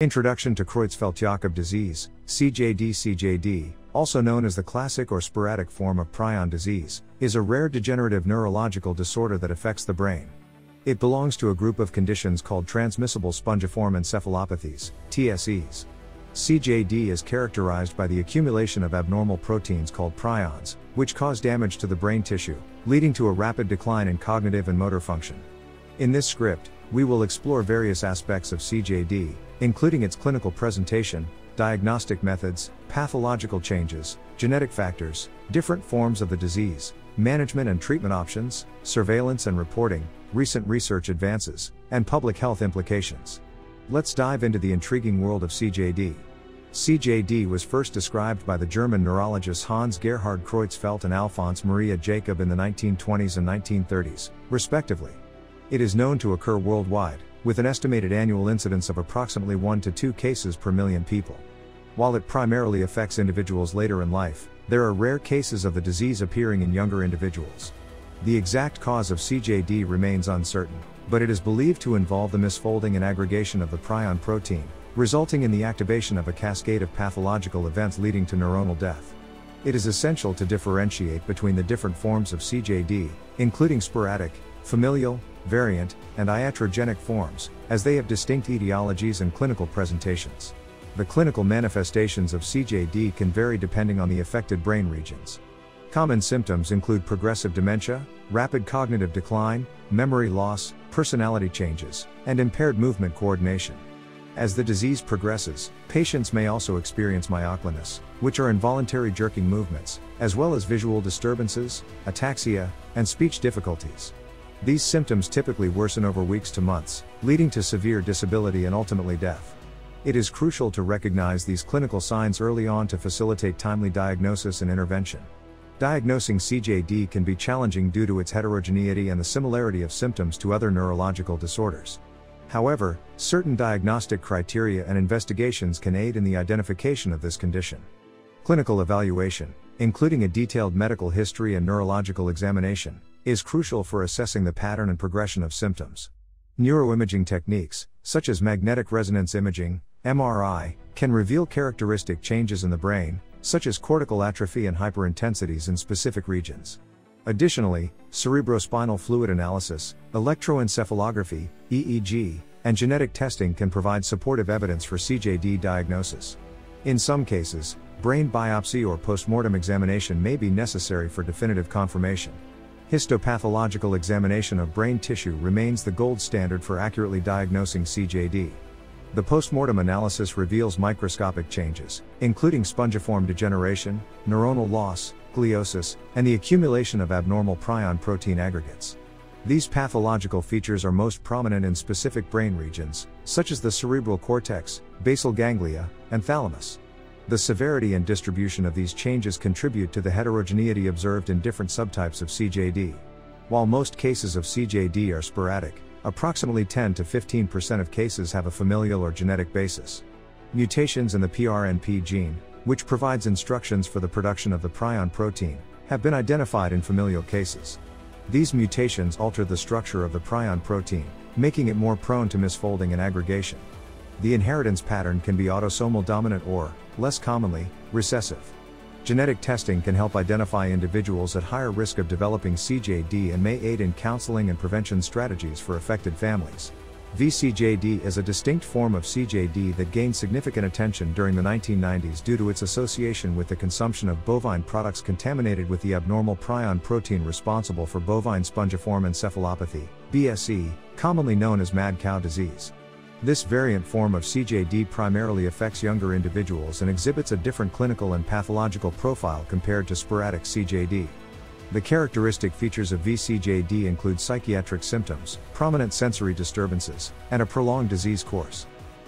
Introduction to Creutzfeldt-Jakob disease, CJD-CJD, also known as the classic or sporadic form of prion disease, is a rare degenerative neurological disorder that affects the brain. It belongs to a group of conditions called transmissible spongiform encephalopathies, TSEs. CJD is characterized by the accumulation of abnormal proteins called prions, which cause damage to the brain tissue, leading to a rapid decline in cognitive and motor function. In this script, we will explore various aspects of CJD, including its clinical presentation, diagnostic methods, pathological changes, genetic factors, different forms of the disease, management and treatment options, surveillance and reporting, recent research advances, and public health implications. Let's dive into the intriguing world of CJD. CJD was first described by the German neurologists Hans Gerhard Creutzfeldt and Alphonse Maria Jakob in the 1920s and 1930s, respectively. It is known to occur worldwide, with an estimated annual incidence of approximately 1 to 2 cases per million people. While it primarily affects individuals later in life, there are rare cases of the disease appearing in younger individuals. The exact cause of CJD remains uncertain, but it is believed to involve the misfolding and aggregation of the prion protein, resulting in the activation of a cascade of pathological events leading to neuronal death. It is essential to differentiate between the different forms of CJD, including sporadic, familial, variant, and iatrogenic forms, as they have distinct etiologies and clinical presentations. The clinical manifestations of CJD can vary depending on the affected brain regions. Common symptoms include progressive dementia, rapid cognitive decline, memory loss, personality changes, and impaired movement coordination. As the disease progresses, patients may also experience myoclonus, which are involuntary jerking movements, as well as visual disturbances, ataxia, and speech difficulties. These symptoms typically worsen over weeks to months, leading to severe disability and ultimately death. It is crucial to recognize these clinical signs early on to facilitate timely diagnosis and intervention. Diagnosing CJD can be challenging due to its heterogeneity and the similarity of symptoms to other neurological disorders. However, certain diagnostic criteria and investigations can aid in the identification of this condition. Clinical evaluation, including a detailed medical history and neurological examination, is crucial for assessing the pattern and progression of symptoms. Neuroimaging techniques, such as magnetic resonance imaging, MRI, can reveal characteristic changes in the brain, such as cortical atrophy and hyperintensities in specific regions. Additionally, cerebrospinal fluid analysis, electroencephalography, EEG, and genetic testing can provide supportive evidence for CJD diagnosis. In some cases, brain biopsy or postmortem examination may be necessary for definitive confirmation. Histopathological examination of brain tissue remains the gold standard for accurately diagnosing CJD. The postmortem analysis reveals microscopic changes, including spongiform degeneration, neuronal loss, gliosis, and the accumulation of abnormal prion protein aggregates. These pathological features are most prominent in specific brain regions, such as the cerebral cortex, basal ganglia, and thalamus. The severity and distribution of these changes contribute to the heterogeneity observed in different subtypes of CJD. While most cases of CJD are sporadic, approximately 10 to 15% of cases have a familial or genetic basis. Mutations in the PRNP gene, which provides instructions for the production of the prion protein, have been identified in familial cases. These mutations alter the structure of the prion protein, making it more prone to misfolding and aggregation. The inheritance pattern can be autosomal dominant or, less commonly, recessive. Genetic testing can help identify individuals at higher risk of developing CJD and may aid in counseling and prevention strategies for affected families. VCJD is a distinct form of CJD that gained significant attention during the 1990s due to its association with the consumption of bovine products contaminated with the abnormal prion protein responsible for bovine spongiform encephalopathy, BSE, commonly known as mad cow disease. This variant form of CJD primarily affects younger individuals and exhibits a different clinical and pathological profile compared to sporadic CJD. The characteristic features of VCJD include psychiatric symptoms, prominent sensory disturbances, and a prolonged disease course.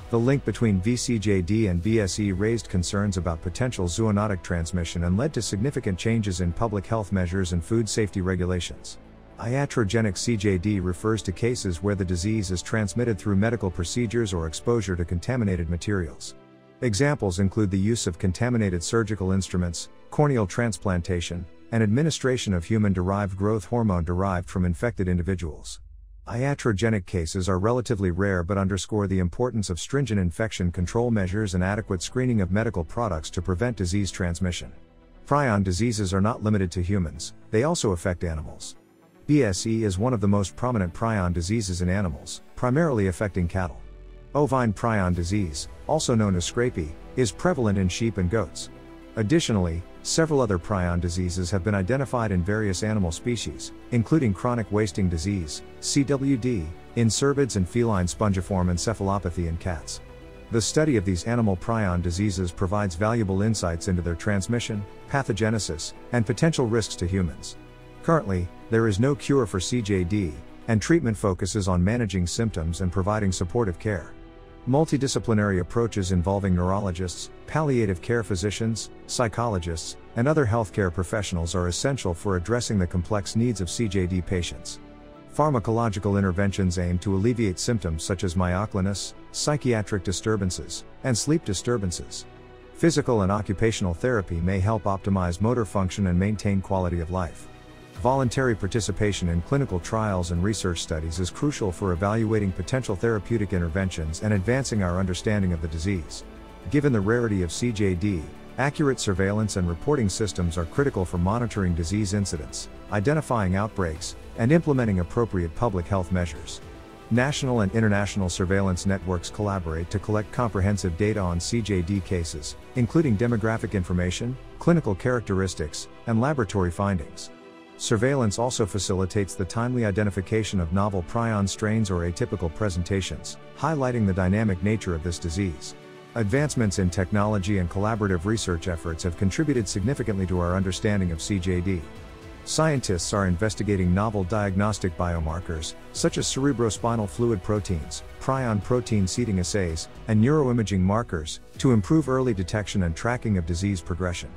The link between VCJD and BSE raised concerns about potential zoonotic transmission and led to significant changes in public health measures and food safety regulations. Iatrogenic CJD refers to cases where the disease is transmitted through medical procedures or exposure to contaminated materials. Examples include the use of contaminated surgical instruments, corneal transplantation, and administration of human derived growth hormone derived from infected individuals. Iatrogenic cases are relatively rare but underscore the importance of stringent infection control measures and adequate screening of medical products to prevent disease transmission. Prion diseases are not limited to humans, they also affect animals. BSE is one of the most prominent prion diseases in animals, primarily affecting cattle. Ovine prion disease, also known as scrapie, is prevalent in sheep and goats. Additionally, several other prion diseases have been identified in various animal species, including chronic wasting disease, CWD, in cervids and feline spongiform encephalopathy in cats. The study of these animal prion diseases provides valuable insights into their transmission, pathogenesis, and potential risks to humans. Currently, there is no cure for CJD, and treatment focuses on managing symptoms and providing supportive care. Multidisciplinary approaches involving neurologists, palliative care physicians, psychologists, and other healthcare professionals are essential for addressing the complex needs of CJD patients. Pharmacological interventions aim to alleviate symptoms such as myoclonus, psychiatric disturbances, and sleep disturbances. Physical and occupational therapy may help optimize motor function and maintain quality of life. Voluntary participation in clinical trials and research studies is crucial for evaluating potential therapeutic interventions and advancing our understanding of the disease. Given the rarity of CJD, accurate surveillance and reporting systems are critical for monitoring disease incidents, identifying outbreaks, and implementing appropriate public health measures. National and international surveillance networks collaborate to collect comprehensive data on CJD cases, including demographic information, clinical characteristics, and laboratory findings. Surveillance also facilitates the timely identification of novel prion strains or atypical presentations, highlighting the dynamic nature of this disease. Advancements in technology and collaborative research efforts have contributed significantly to our understanding of CJD. Scientists are investigating novel diagnostic biomarkers, such as cerebrospinal fluid proteins, prion protein seeding assays, and neuroimaging markers, to improve early detection and tracking of disease progression.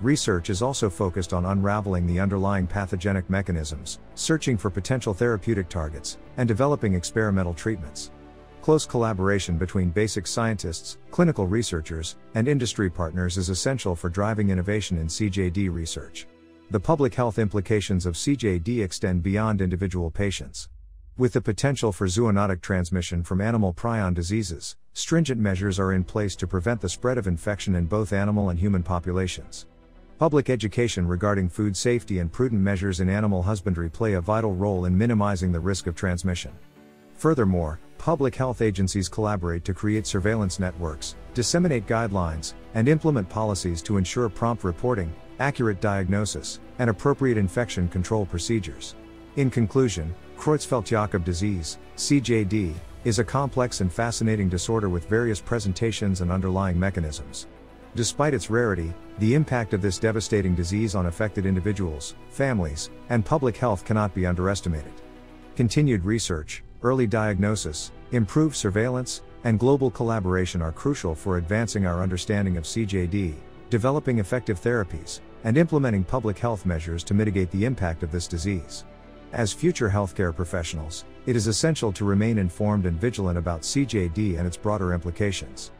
Research is also focused on unraveling the underlying pathogenic mechanisms, searching for potential therapeutic targets, and developing experimental treatments. Close collaboration between basic scientists, clinical researchers, and industry partners is essential for driving innovation in CJD research. The public health implications of CJD extend beyond individual patients. With the potential for zoonotic transmission from animal prion diseases, stringent measures are in place to prevent the spread of infection in both animal and human populations. Public education regarding food safety and prudent measures in animal husbandry play a vital role in minimizing the risk of transmission. Furthermore, public health agencies collaborate to create surveillance networks, disseminate guidelines, and implement policies to ensure prompt reporting, accurate diagnosis, and appropriate infection control procedures. In conclusion, Creutzfeldt-Jakob disease, CJD, is a complex and fascinating disorder with various presentations and underlying mechanisms. Despite its rarity, the impact of this devastating disease on affected individuals, families, and public health cannot be underestimated. Continued research, early diagnosis, improved surveillance, and global collaboration are crucial for advancing our understanding of CJD, developing effective therapies, and implementing public health measures to mitigate the impact of this disease. As future healthcare professionals, it is essential to remain informed and vigilant about CJD and its broader implications.